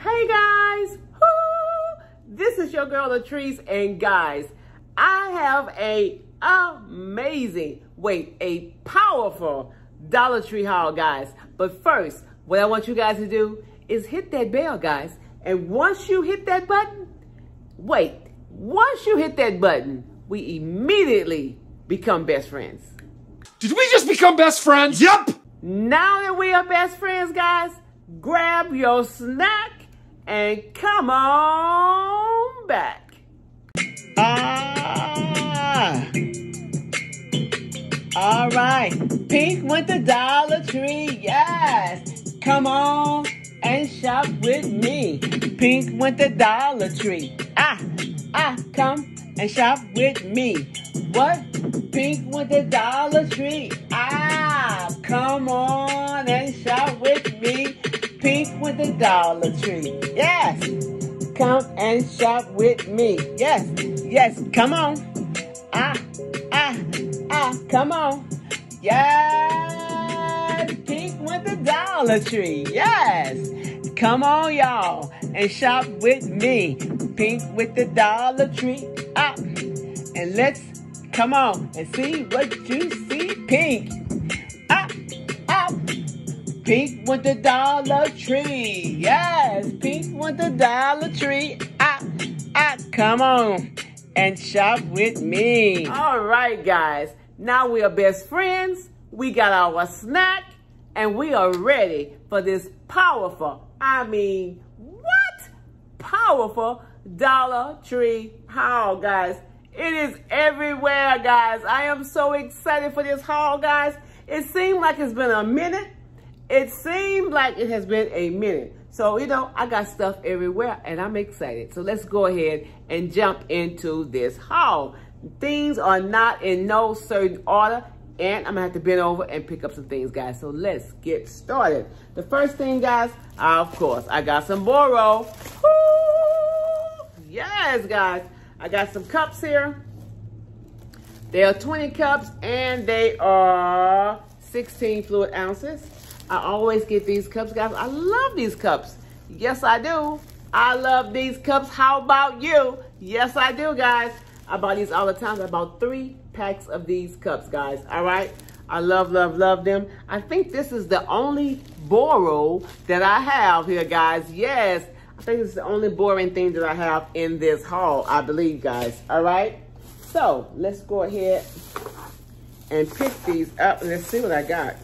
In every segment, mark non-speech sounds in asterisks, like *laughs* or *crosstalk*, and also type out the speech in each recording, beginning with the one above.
Hey guys, Woo! this is your girl Latrice, and guys, I have a amazing, wait, a powerful Dollar Tree haul, guys. But first, what I want you guys to do is hit that bell, guys. And once you hit that button, wait, once you hit that button, we immediately become best friends. Did we just become best friends? Yup! Now that we are best friends, guys, grab your snack and come on back. Ah. All right. Pink went to Dollar Tree. Yes. Come on and shop with me. Pink went to Dollar Tree. Ah, ah, come and shop with me. What? Pink went to Dollar Tree. Ah, come on and shop with me. Pink with the Dollar Tree. Yes. Come and shop with me. Yes. Yes. Come on. Ah, ah, ah. Come on. Yes. Pink with the Dollar Tree. Yes. Come on, y'all, and shop with me. Pink with the Dollar Tree. Ah. And let's come on and see what you see. Pink. Pink with the Dollar Tree. Yes, Pink with the Dollar Tree. Ah, ah, come on and shop with me. All right, guys. Now we are best friends. We got our snack and we are ready for this powerful, I mean, what? Powerful Dollar Tree haul, guys. It is everywhere, guys. I am so excited for this haul, guys. It seemed like it's been a minute it seemed like it has been a minute. So, you know, I got stuff everywhere and I'm excited. So let's go ahead and jump into this haul. Things are not in no certain order and I'm gonna have to bend over and pick up some things, guys. So let's get started. The first thing, guys, of course, I got some Boro. Yes, guys. I got some cups here. They are 20 cups and they are 16 fluid ounces. I always get these cups, guys. I love these cups. Yes, I do. I love these cups. How about you? Yes, I do, guys. I buy these all the time. I bought three packs of these cups, guys. All right? I love, love, love them. I think this is the only Boro that I have here, guys. Yes. I think it's the only boring thing that I have in this haul, I believe, guys. All right? So, let's go ahead and pick these up. Let's see what I got.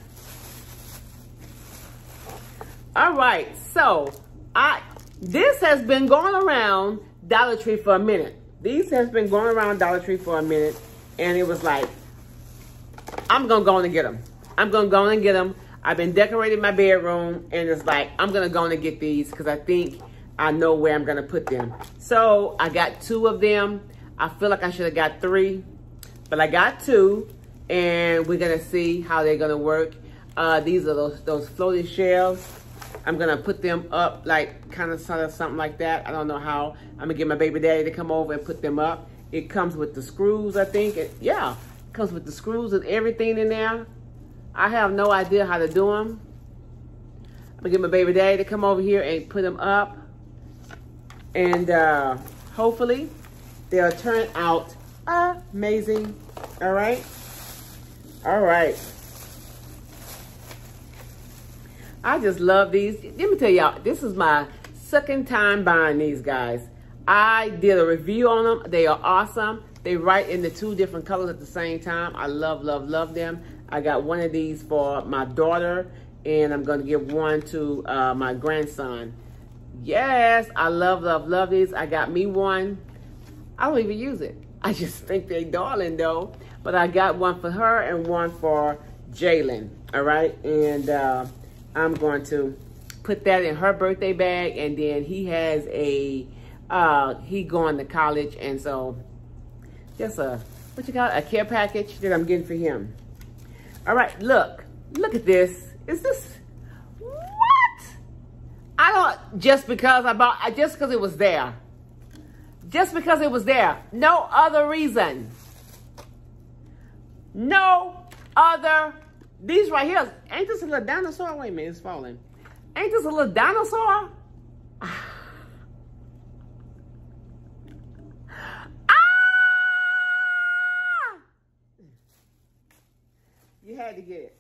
All right, so I this has been going around Dollar Tree for a minute. These has been going around Dollar Tree for a minute, and it was like, I'm gonna go and get them. I'm gonna go and get them. I've been decorating my bedroom, and it's like, I'm gonna go and get these because I think I know where I'm gonna put them. So I got two of them. I feel like I should have got three, but I got two, and we're gonna see how they're gonna work. Uh, these are those, those floating shelves. I'm gonna put them up like kind of sort of something like that. I don't know how. I'm gonna get my baby daddy to come over and put them up. It comes with the screws, I think. It, yeah, it comes with the screws and everything in there. I have no idea how to do them. I'm gonna get my baby daddy to come over here and put them up. And uh, hopefully they'll turn out amazing. All right? All right. I just love these. Let me tell y'all, this is my second time buying these guys. I did a review on them. They are awesome. They write in the two different colors at the same time. I love, love, love them. I got one of these for my daughter, and I'm going to give one to uh, my grandson. Yes, I love, love, love these. I got me one. I don't even use it. I just think they're darling, though. But I got one for her and one for Jalen, all right? And... Uh, I'm going to put that in her birthday bag. And then he has a, uh, he going to college. And so just a, what you it? A care package that I'm getting for him. All right, look, look at this. Is this, what? I don't, just because I bought, just because it was there. Just because it was there. No other reason. No other these right here, ain't this a little dinosaur? Wait a minute, it's falling. Ain't this a little dinosaur? Ah! You had to get it.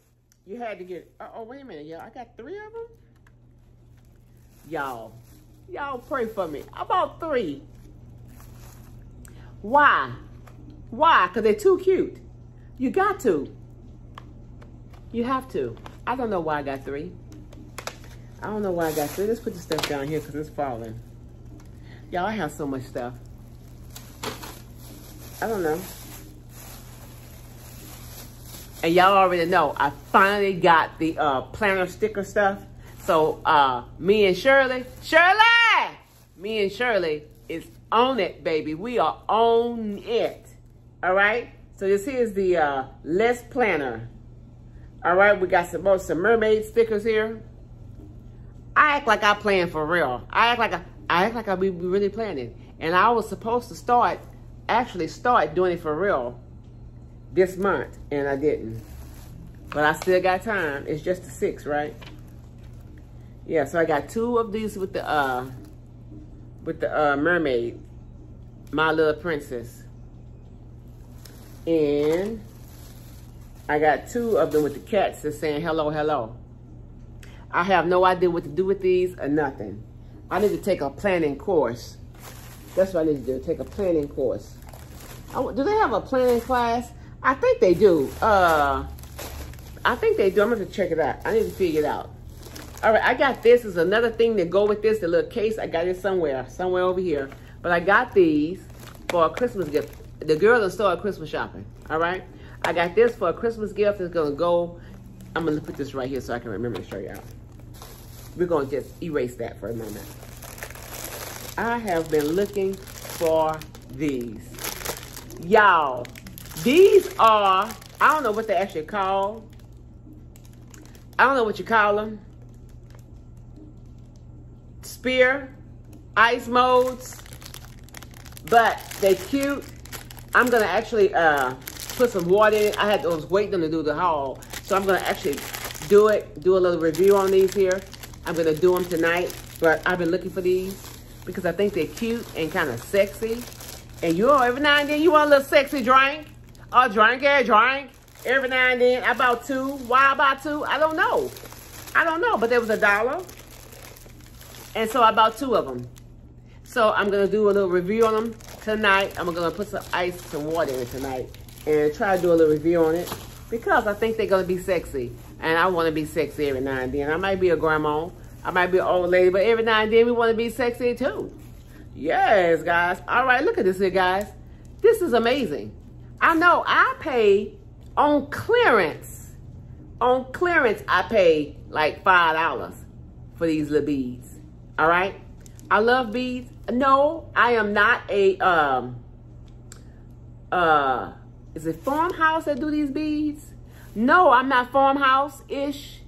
You had to get it. Uh oh, wait a minute, y'all. I got three of them? Y'all. Y'all pray for me. About three. Why? Why? Because they're too cute. You got to. You have to. I don't know why I got three. I don't know why I got three. Let's put the stuff down here because it's falling. Y'all, I have so much stuff. I don't know. And y'all already know, I finally got the uh, planner sticker stuff. So uh, me and Shirley, Shirley, me and Shirley is on it, baby. We are on it. All right. So this here's the uh, less planner. All right. We got some more some mermaid stickers here. I act like I plan for real. I act like I, I act like I be really planning. And I was supposed to start, actually start doing it for real this month, and I didn't. But I still got time. It's just a six, right? Yeah, so I got two of these with the uh with the uh mermaid, my little princess. And I got two of them with the cats that's saying hello, hello. I have no idea what to do with these or nothing. I need to take a planning course. That's what I need to do, take a planning course. do they have a planning class? I think they do. Uh, I think they do. I'm going to check it out. I need to figure it out. All right, I got this. Is another thing to go with this, the little case. I got it somewhere, somewhere over here. But I got these for a Christmas gift. The girls are Christmas shopping, all right? I got this for a Christmas gift. It's going to go. I'm going to put this right here so I can remember to show y'all. We're going to just erase that for a moment. I have been looking for these. Y'all, these are, I don't know what they actually call. I don't know what you call them. Spear, ice modes, but they're cute. I'm gonna actually uh, put some water in it. I had to was waiting to do the haul. So I'm gonna actually do it, do a little review on these here. I'm gonna do them tonight, but I've been looking for these because I think they're cute and kind of sexy. And you know, every now and then you want a little sexy drink. A drink, a drink. Every now and then, I bought two. Why I bought two? I don't know. I don't know, but there was a dollar. And so I bought two of them. So I'm to do a little review on them tonight. I'm to put some ice, some water in tonight and try to do a little review on it because I think they're going to be sexy. And I want to be sexy every now and then. I might be a grandma. I might be an old lady, but every now and then we want to be sexy too. Yes, guys. All right, look at this here, guys. This is amazing. I know I pay on clearance. On clearance, I pay like $5 for these little beads. All right? I love beads. No, I am not a, um, uh, is it farmhouse that do these beads? No, I'm not farmhouse-ish.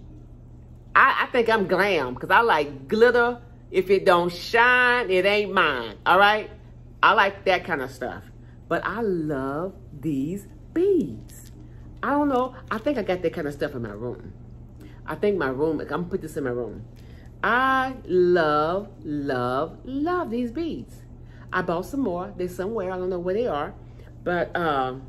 I, I think I'm glam because I like glitter. If it don't shine, it ain't mine. All right? I like that kind of stuff. But I love these beads. I don't know. I think I got that kind of stuff in my room. I think my room, I'm gonna put this in my room. I love, love, love these beads. I bought some more. They're somewhere. I don't know where they are. But um,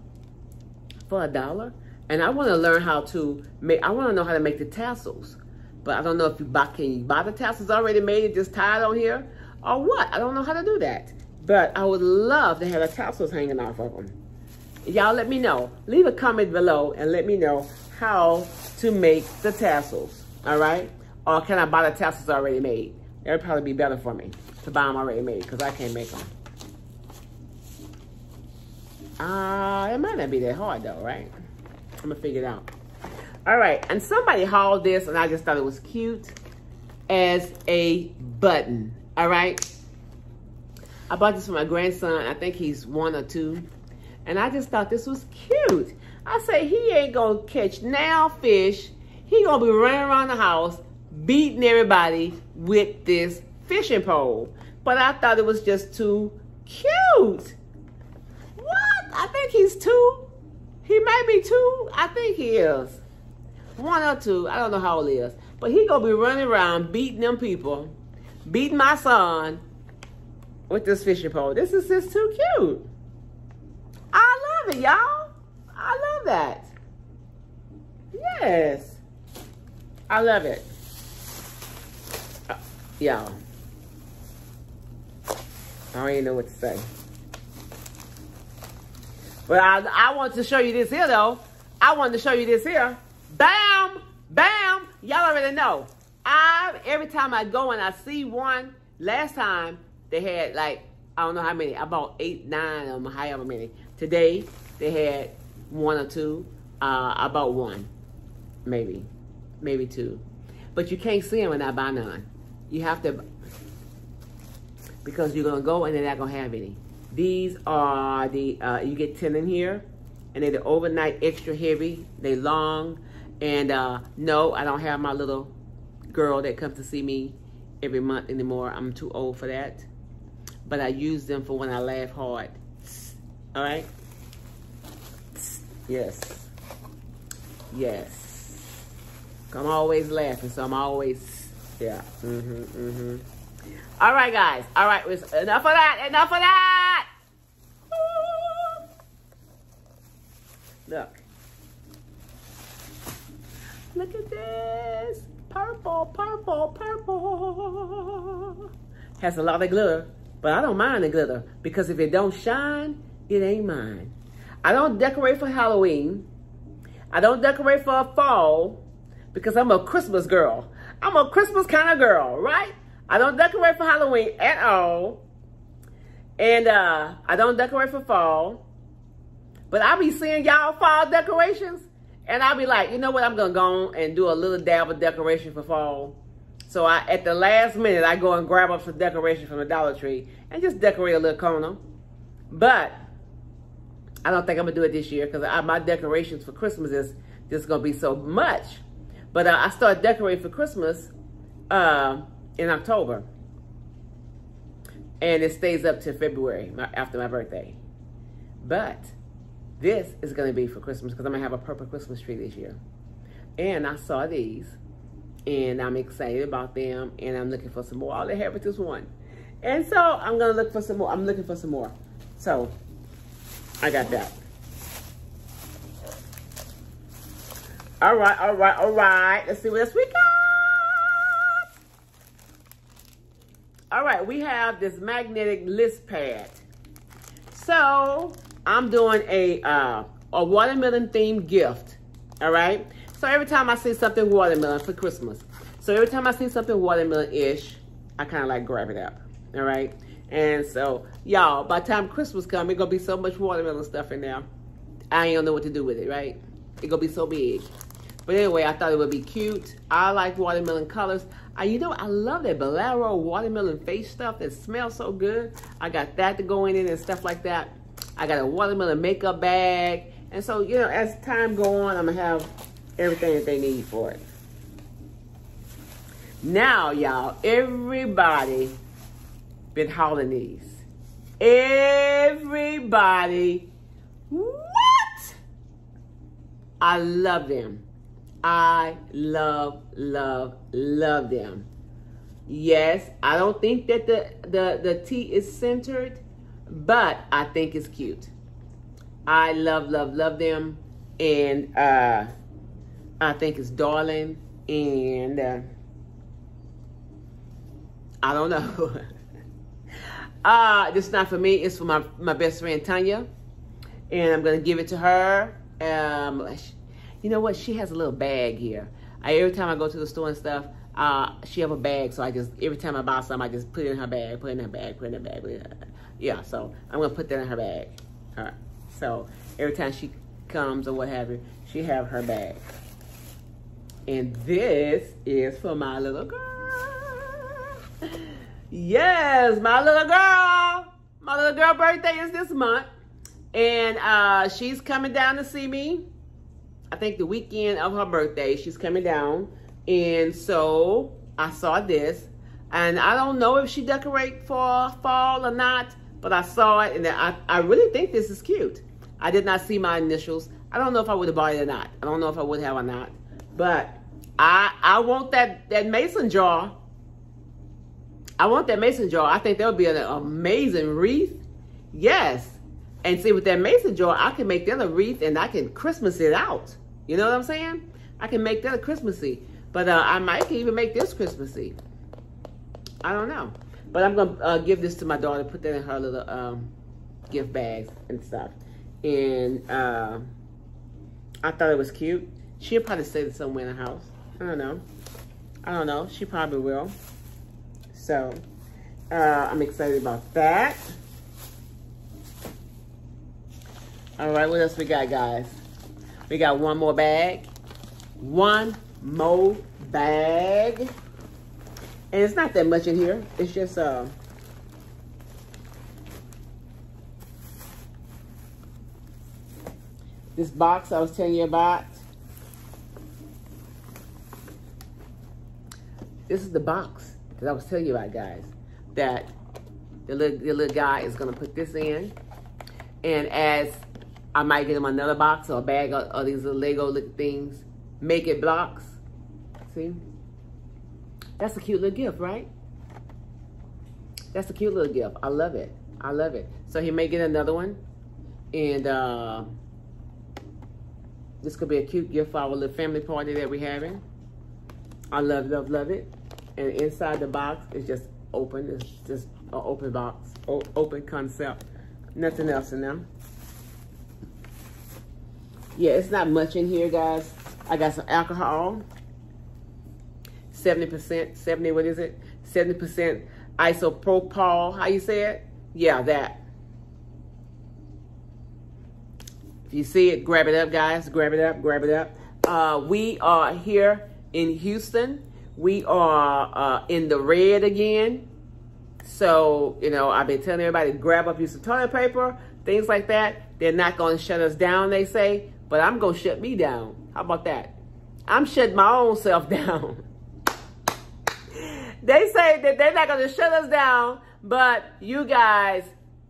for a dollar. And I want to learn how to make, I want to know how to make the tassels. But I don't know if you buy, can you buy the tassels already made and just tied on here? Or what? I don't know how to do that. But I would love to have the tassels hanging off of them. Y'all let me know. Leave a comment below and let me know how to make the tassels, all right? Or can I buy the tassels already made? That would probably be better for me to buy them already made because I can't make them. Uh, it might not be that hard though, right? I'm gonna figure it out. All right, and somebody hauled this and I just thought it was cute as a button, all right? I bought this for my grandson. I think he's one or two. And I just thought this was cute. I say he ain't gonna catch now fish. He gonna be running around the house beating everybody with this fishing pole. But I thought it was just too cute. I think he's two. He may be two. I think he is. One or two. I don't know how old he is. But he gonna be running around beating them people. Beating my son with this fishing pole. This is just too cute. I love it, y'all. I love that. Yes. I love it. Uh, y'all. I don't even know what to say. But I, I want to show you this here, though. I wanted to show you this here. Bam! Bam! Y'all already know. I Every time I go and I see one, last time they had like, I don't know how many. I bought eight, nine of them, however many. Today, they had one or two. Uh, I bought one, maybe, maybe two. But you can't see them when I buy none. You have to, because you're going to go and they're not going to have any. These are the, uh, you get 10 in here, and they're the overnight extra heavy. They long, and uh, no, I don't have my little girl that comes to see me every month anymore. I'm too old for that. But I use them for when I laugh hard. All right? Yes. Yes. I'm always laughing, so I'm always, yeah. Mm-hmm, mm-hmm. All right, guys. All right, enough of that. Enough of that. Look. Look at this. Purple, purple, purple. Has a lot of glitter, but I don't mind the glitter because if it don't shine, it ain't mine. I don't decorate for Halloween. I don't decorate for fall because I'm a Christmas girl. I'm a Christmas kind of girl, right? I don't decorate for Halloween at all. And uh, I don't decorate for fall. But I be seeing y'all fall decorations. And I'll be like, you know what? I'm going to go on and do a little dab of decoration for fall. So I, at the last minute, I go and grab up some decoration from the Dollar Tree and just decorate a little corner. But I don't think I'm going to do it this year because my decorations for Christmas is just going to be so much. But uh, I start decorating for Christmas uh, in October. And it stays up to February after my birthday. But this is going to be for Christmas because I'm going to have a purple Christmas tree this year. And I saw these and I'm excited about them and I'm looking for some more. All they have is this one. And so I'm going to look for some more. I'm looking for some more. So I got that. All right, all right, all right. Let's see what else we got. All right, we have this magnetic list pad. So I'm doing a, uh, a watermelon themed gift. All right. So every time I see something watermelon for Christmas. So every time I see something watermelon-ish, I kind of like grab it up. All right. And so, y'all, by the time Christmas comes, it's going to be so much watermelon stuff in there. I gonna know what to do with it, right? It's going to be so big. But anyway, I thought it would be cute. I like watermelon colors. I, you know, I love that Bolero watermelon face stuff that smells so good. I got that to go in it and stuff like that. I got a watermelon makeup bag. And so, you know, as time go on, I'm going to have everything that they need for it. Now, y'all, everybody been hauling these. Everybody, what? I love them. I love, love, love them. Yes, I don't think that the, the, the T is centered but I think it's cute. I love, love, love them. And uh, I think it's darling. And uh, I don't know. *laughs* uh, this is not for me. It's for my, my best friend, Tanya. And I'm going to give it to her. Um, you know what? She has a little bag here. I, every time I go to the store and stuff, uh, she have a bag. So I just, every time I buy something, I just put it in her bag, put it in her bag, put it in her bag yeah, so I'm gonna put that in her bag. All right. So every time she comes or what have you, she have her bag. And this is for my little girl. Yes, my little girl. My little girl birthday is this month. And uh, she's coming down to see me. I think the weekend of her birthday, she's coming down. And so I saw this. And I don't know if she decorate for fall or not. But I saw it and I, I really think this is cute. I did not see my initials. I don't know if I would have bought it or not. I don't know if I would have or not. But I I want that, that mason jar. I want that mason jar. I think that would be an amazing wreath. Yes. And see, with that mason jar, I can make that a wreath and I can Christmas it out. You know what I'm saying? I can make that a Christmassy. But uh, I might even make this Christmassy. I don't know. But I'm going to uh, give this to my daughter, put that in her little um, gift bags and stuff. And uh, I thought it was cute. She'll probably say it somewhere in the house. I don't know. I don't know. She probably will. So, uh, I'm excited about that. All right, what else we got, guys? We got one more bag. One more bag. And it's not that much in here. It's just, uh, this box I was telling you about. This is the box that I was telling you about, guys. That the little, the little guy is going to put this in. And as I might get him another box or a bag of, of these little Lego things, make it blocks. See? That's a cute little gift, right? That's a cute little gift. I love it. I love it. So he may get another one. And uh, this could be a cute gift for our little family party that we're having. I love, love, love it. And inside the box is just open. It's just an open box, o open concept. Nothing else in them. Yeah, it's not much in here, guys. I got some alcohol. 70%, 70, what is it? 70% isopropyl, how you say it? Yeah, that. If you see it, grab it up, guys. Grab it up, grab it up. Uh, we are here in Houston. We are uh, in the red again. So, you know, I've been telling everybody grab up, use some toilet paper, things like that. They're not going to shut us down, they say but I'm going to shut me down. How about that? I'm shutting my own self *laughs* down. they say that they're not going to shut us down, but you guys,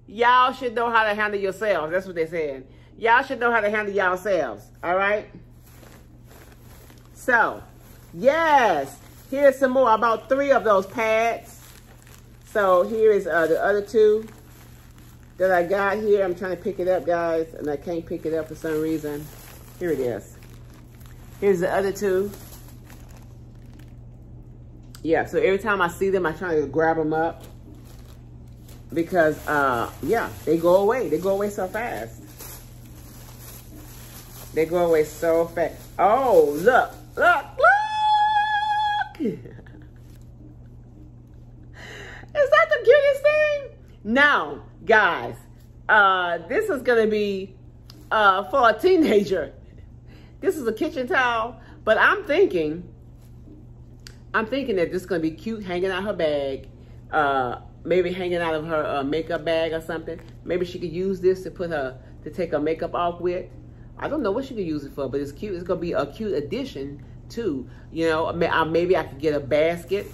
y'all should know how to handle yourselves. That's what they're saying. Y'all should know how to handle yourselves. All right? So, yes, here's some more. About three of those pads. So here is uh, the other two that I got here. I'm trying to pick it up, guys, and I can't pick it up for some reason. Here it is. Here's the other two. Yeah, so every time I see them, I try to grab them up because, uh, yeah, they go away. They go away so fast. They go away so fast. Oh, look, look, look! *laughs* Is that the cutest thing? Now, guys, uh, this is going to be uh, for a teenager. This is a kitchen towel, but I'm thinking, I'm thinking that this is going to be cute hanging out her bag, uh, maybe hanging out of her uh, makeup bag or something. Maybe she could use this to put her, to take her makeup off with. I don't know what she could use it for, but it's cute. It's going to be a cute addition too. You know, uh, maybe I could get a basket,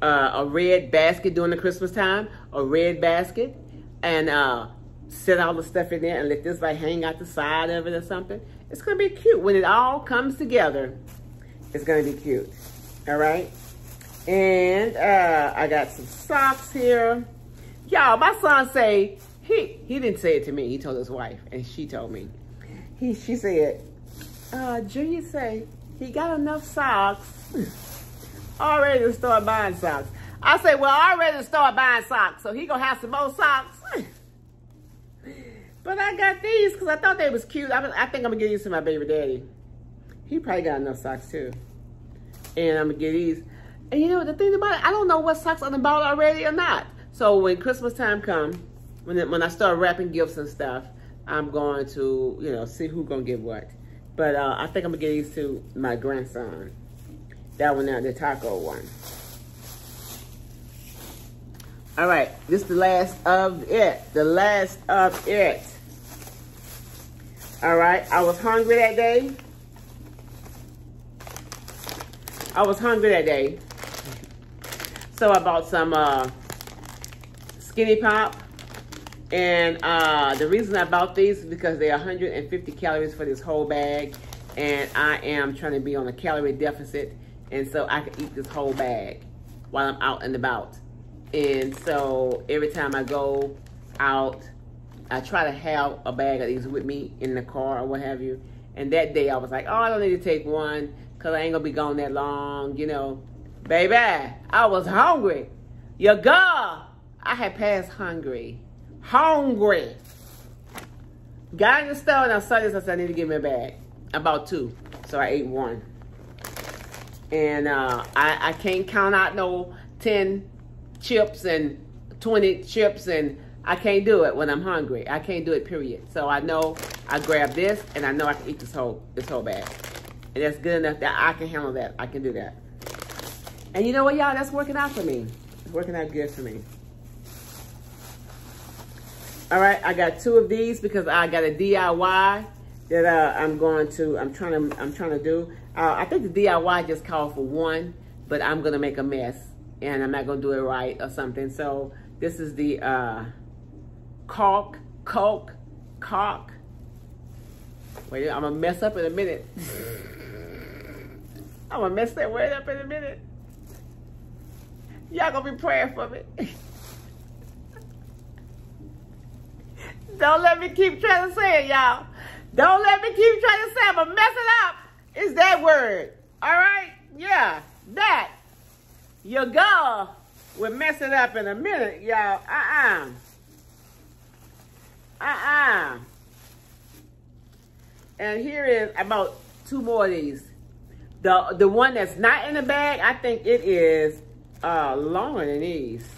uh, a red basket during the Christmas time, a red basket, and uh, set all the stuff in there and let this like hang out the side of it or something. It's gonna be cute. When it all comes together, it's gonna be cute. All right. And uh, I got some socks here. Y'all, my son say, he, he didn't say it to me. He told his wife and she told me. He, she said, uh, Junior say, he got enough socks *laughs* already to start buying socks. I said, well, I already start buying socks, so he gonna have some more socks. But I got these because I thought they was cute. I, I think I'm gonna give these to my baby daddy. He probably got enough socks too. And I'm gonna get these. And you know, the thing about it, I don't know what socks are ball already or not. So when Christmas time comes, when, it, when I start wrapping gifts and stuff, I'm going to, you know, see who's gonna get what. But uh, I think I'm gonna get these to my grandson. That one now, the taco one. All right, this is the last of it. The last of it. All right, I was hungry that day. I was hungry that day. So I bought some uh, Skinny Pop. And uh, the reason I bought these is because they're 150 calories for this whole bag. And I am trying to be on a calorie deficit. And so I can eat this whole bag while I'm out and about. And so every time I go out, I try to have a bag of these with me in the car or what have you. And that day I was like, oh, I don't need to take one because I ain't going to be gone that long, you know. Baby, I was hungry. Your girl, I had passed hungry. Hungry. Got in the store and I saw this. I said, I need to give me a bag. About two. So I ate one. And uh, I, I can't count out no 10 chips and 20 chips and I can't do it when I'm hungry. I can't do it, period. So I know I grab this and I know I can eat this whole this whole bag. And that's good enough that I can handle that. I can do that. And you know what, y'all? That's working out for me. It's working out good for me. All right, I got two of these because I got a DIY that uh, I'm going to, I'm trying to, I'm trying to do. Uh, I think the DIY just called for one, but I'm going to make a mess and I'm not to do it right or something. So this is the uh, caulk, caulk, caulk. Wait, I'm to mess up in a minute. I'm to mess that word up in a minute. Y'all to be praying for me. *laughs* Don't let me keep trying to say it, y'all. Don't let me keep trying to say it. To mess it up. It's that word. All right? Yeah, that. Your girl will mess it up in a minute, y'all. Uh-uh. Uh-uh. And here is about two more of these. The the one that's not in the bag, I think it is uh, longer than these.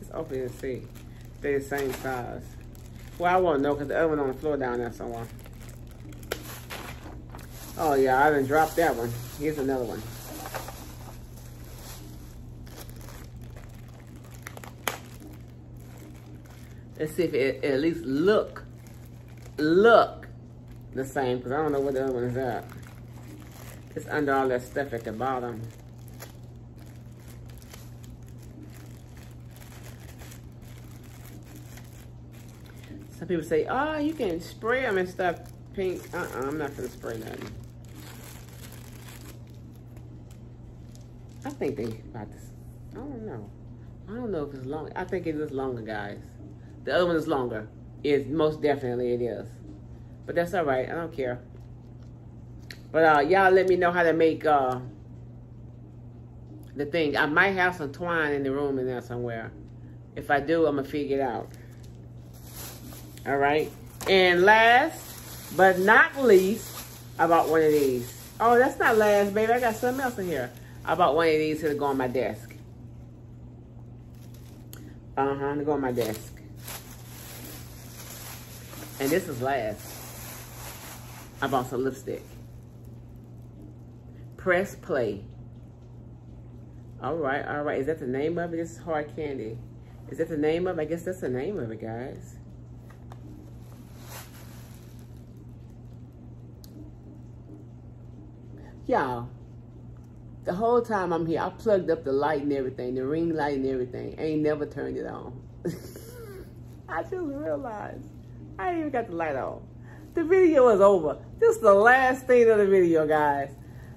Let's open and see. They're the same size. Well, I won't know because the other one on the floor down there somewhere. Oh, yeah, I didn't drop that one. Here's another one. Let's see if it, at least look, look the same because I don't know what the other one is at. It's under all that stuff at the bottom. Some people say, oh, you can spray them and stuff pink. Uh-uh, I'm not gonna spray nothing. I think they about this. I don't know. I don't know if it's long. I think it is longer, guys. The other one is longer. Is most definitely it is. But that's all right. I don't care. But uh, y'all let me know how to make uh, the thing. I might have some twine in the room in there somewhere. If I do, I'm going to figure it out. All right. And last but not least, I bought one of these. Oh, that's not last, baby. I got something else in here. I bought one of these to go on my desk. Uh-huh, to go on my desk. And this is last. I bought some lipstick. Press play. All right, all right. Is that the name of it? This is hard candy. Is that the name of it? I guess that's the name of it, guys. Y'all, the whole time I'm here, I plugged up the light and everything, the ring light and everything. I ain't never turned it on. *laughs* I just realized I ain't even got the light on. The video is over. This is the last thing of the video, guys.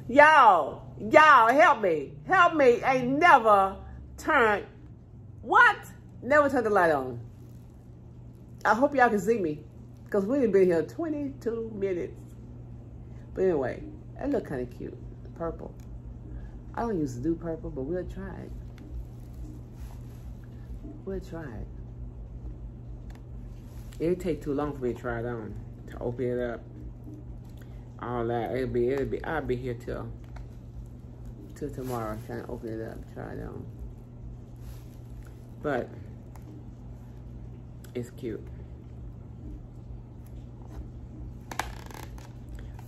Y'all, y'all, help me. Help me. Ain't never turned, what? Never turned the light on. I hope y'all can see me. Because we've been here 22 minutes. But anyway, that look kind of cute. Purple. I don't to do purple, but we'll try it. We'll try it. It'll take too long for me to try it on. To open it up. All that. It'll be, it'll be, I'll be here till, till tomorrow trying to open it up, try it on. But, it's cute.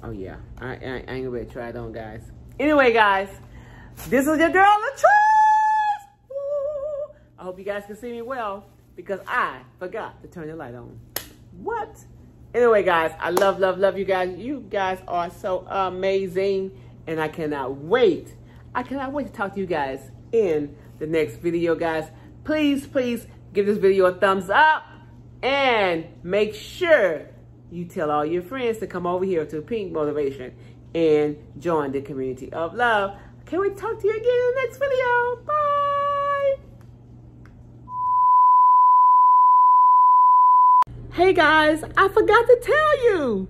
Oh yeah, I, I, I ain't gonna try it on, guys. Anyway, guys, this is your girl Latrice. I hope you guys can see me well because I forgot to turn the light on. What? Anyway, guys, I love, love, love you guys. You guys are so amazing, and I cannot wait. I cannot wait to talk to you guys in the next video, guys. Please, please give this video a thumbs up and make sure you tell all your friends to come over here to Pink Motivation and join the community of love. Can we talk to you again in the next video? Bye. Hey guys, I forgot to tell you.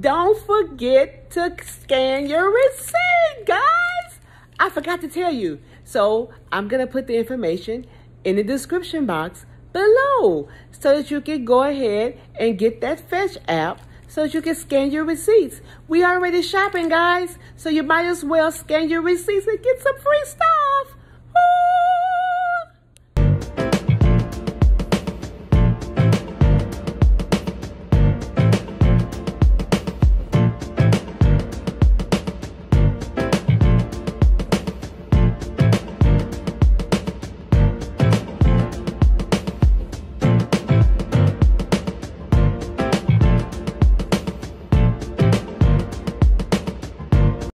don't forget to scan your receipt, guys. I forgot to tell you. So I'm going to put the information in the description box below so that you can go ahead and get that Fetch app so that you can scan your receipts. We are already shopping, guys, so you might as well scan your receipts and get some free stuff.